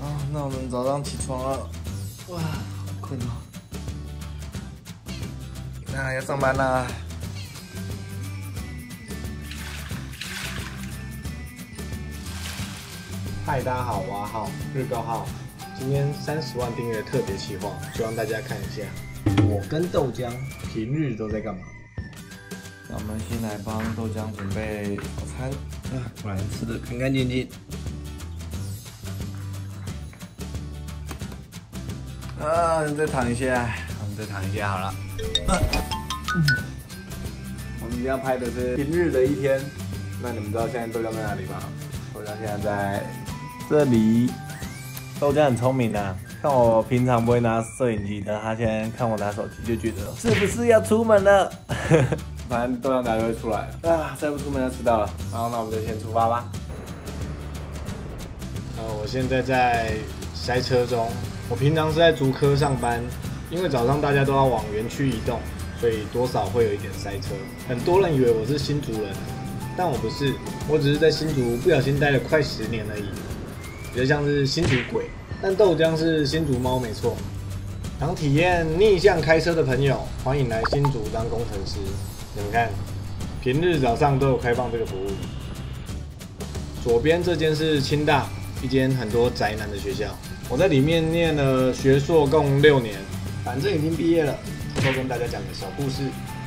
啊，那我们早上起床了，哇，好困哦。那要上班啦。嗨，大家好，我阿浩，日高号。今天三十万订阅特别企划，希望大家看一下，我跟豆浆平日都在干嘛？那我们先来帮豆浆准备早餐，啊，果然吃的干干净净。啊，你再躺一下，我们再躺一下好了。我们今天要拍的是平日的一天。那你们知道现在豆浆在哪里吗？豆浆现在在这里。豆浆很聪明啊，看我平常不会拿摄影机的，他现在看我拿手机就觉得是不是要出门了？反正豆浆打就会出来了啊，再不出门就迟到了。好，那我们就先出发吧。呃，我现在在塞车中。我平常是在竹科上班，因为早上大家都要往园区移动，所以多少会有一点塞车。很多人以为我是新竹人，但我不是，我只是在新竹不小心待了快十年而已，比较像是新竹鬼。但豆浆是新竹猫，没错。想体验逆向开车的朋友，欢迎来新竹当工程师。你们看，平日早上都有开放这个服务。左边这间是清大，一间很多宅男的学校。我在里面念了学硕，共六年，反正已经毕业了。偷偷跟大家讲个小故事：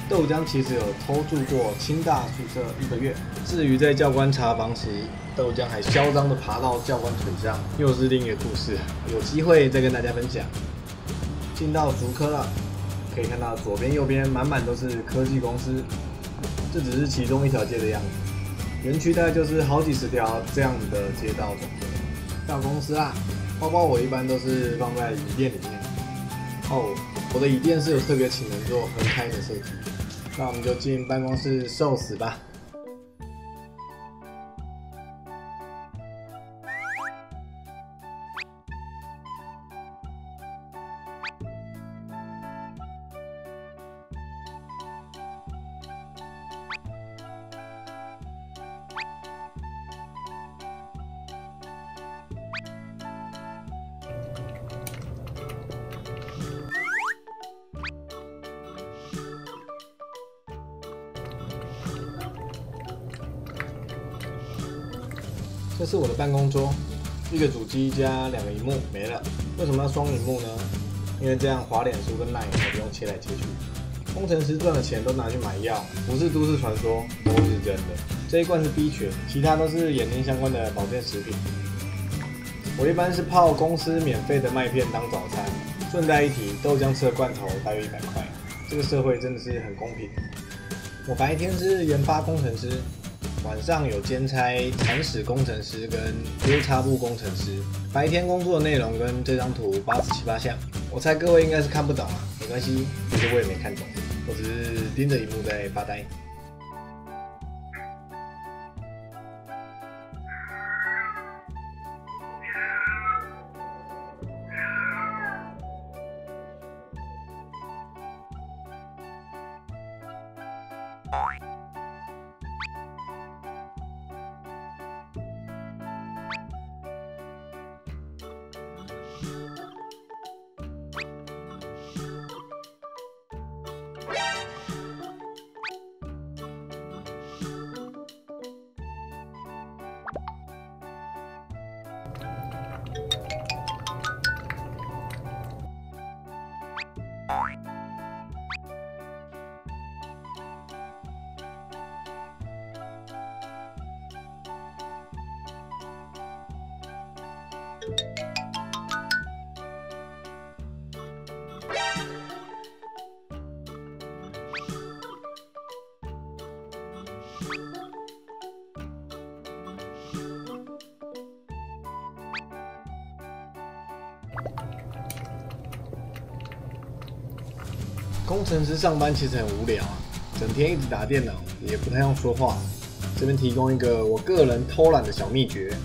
豆浆其实有偷住过清大宿舍一个月。至于在教官查房时，豆浆还嚣张的爬到教官腿上，又是另一个故事。有机会再跟大家分享。进到竹科了，可以看到左边、右边满满都是科技公司，这只是其中一条街的样子。园区大概就是好几十条这样的街道总和。到公司啦！包包我一般都是放在椅垫里面。哦，我的椅垫是有特别请人做横开的设计。那我们就进办公室受死吧。这是我的办公桌，一个主机加两个荧幕没了。为什么要双荧幕呢？因为这样滑脸书跟 LINE 不用切来切去。工程师赚的钱都拿去买药，不是都市传说，都是真的。这一罐是 B 群，其他都是眼睛相关的保健食品。我一般是泡公司免费的麦片当早餐。顺带一提，豆浆吃的罐头大约一百块。这个社会真的是很公平。我白天是研发工程师。晚上有兼差铲屎工程师跟丢擦布工程师，白天工作内容跟这张图八十七八像，我猜各位应该是看不懂啊，没关系，其实我也没看懂，我只是盯着荧幕在发呆。you. 工程师上班其实很无聊啊，整天一直打电脑，也不太用说话。这边提供一个我个人偷懒的小秘诀，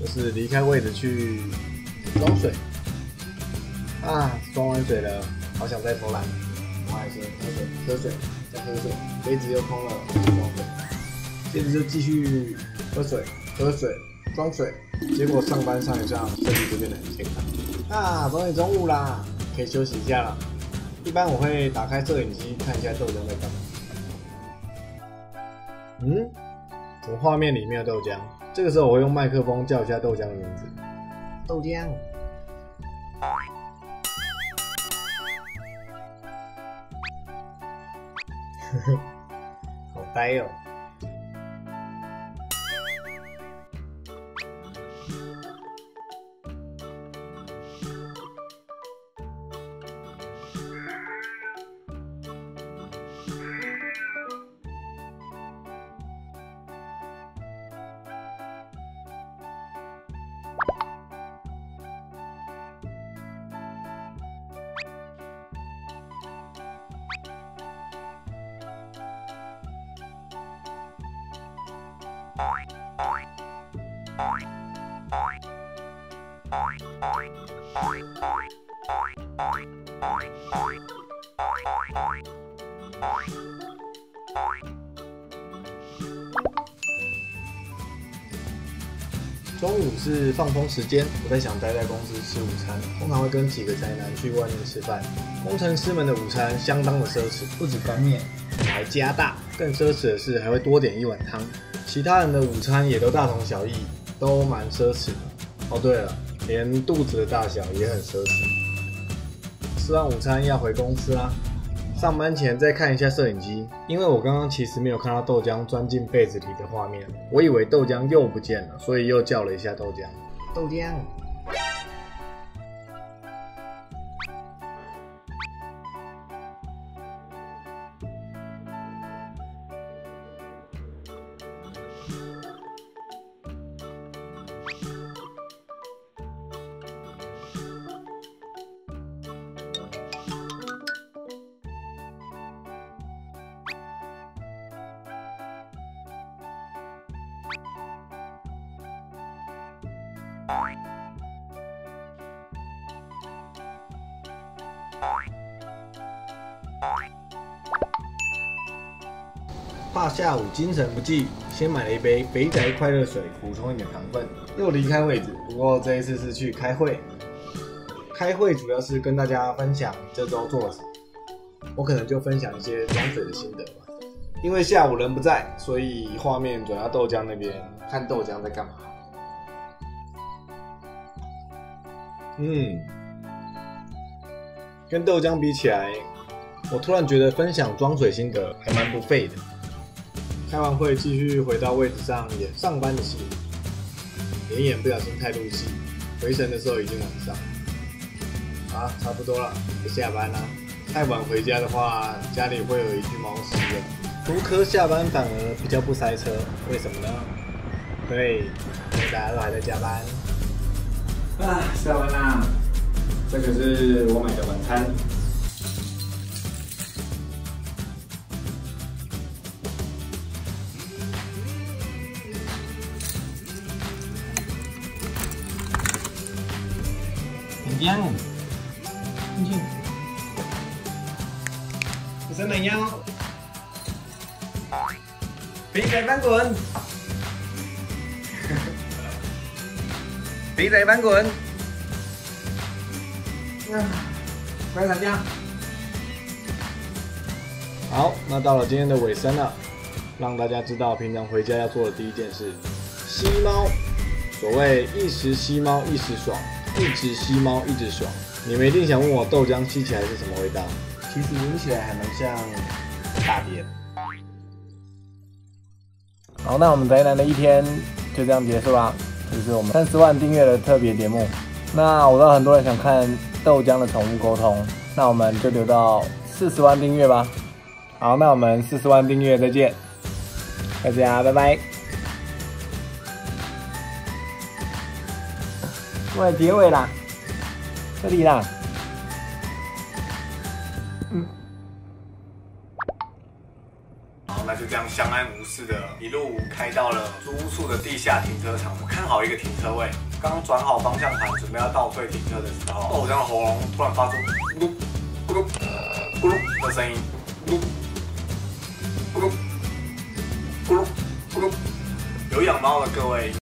就是离开位置去装水。啊，装完水了，好想再偷懒，我还是喝水，喝水，再喝水，杯子又空了，装水，接着就继续喝水，喝水，装水，结果上班上一上，身体就变得很健康。啊，终于中午啦，可以休息一下了。一般我会打开摄影机看一下豆浆在干嘛。嗯，怎么画面里面有豆浆？这个时候我会用麦克风叫一下豆浆的名字。豆浆。呵呵，好呆哦。中午是放风时间，我在想待在公司吃午餐，通常会跟几个宅男去外面吃饭。工程师们的午餐相当的奢侈，不止干面，还加大。更奢侈的是还会多点一碗汤。其他人的午餐也都大同小异，都蛮奢侈的。哦，对了，连肚子的大小也很奢侈。吃完午餐要回公司啦。上班前再看一下摄影机，因为我刚刚其实没有看到豆浆钻进被子里的画面，我以为豆浆又不见了，所以又叫了一下豆浆。豆浆。怕下午精神不济，先买了一杯肥宅快乐水，补充一点糖分。又离开位置，不过这一次是去开会。开会主要是跟大家分享这周做了什么，我可能就分享一些装水的心得吧。因为下午人不在，所以画面转到豆浆那边，看豆浆在干嘛。嗯，跟豆浆比起来，我突然觉得分享装水心得还蛮不费的。开完会继续回到位置上演上班的戏，连演不小心太入戏，回神的时候已经晚上。啊，差不多了，就下班啦。太晚回家的话，家里会有一具猫尸的。竹科下班反而比较不塞车，为什么呢？对，因为大家都还在加班。啊，下班啦！这个是我买的晚餐。很香，进去。不是冷腰。肥仔翻滚。肥仔翻滚。嗯，快点下。好，那到了今天的尾声了，让大家知道平常回家要做的第一件事：吸猫。所谓一时吸猫一时爽，一直吸猫一直爽。你们一定想问我豆浆吸起来是什么味道？其实闻起来还蛮像大便。好，那我们宅男的一天就这样结束啦，这是我们三十万订阅的特别节目。那我知道很多人想看豆浆的宠物沟通，那我们就留到四十万订阅吧。好，那我们四十万订阅再见，大家拜拜。我结尾啦，这里啦，是的，一路开到了租屋处的地下停车场。我看好一个停车位，刚转好方向盘，准备要倒退停车的时候，豆浆的喉咙突然发出咕噜咕噜咕噜的声音，咕噜咕噜咕噜咕噜。有养猫的各位。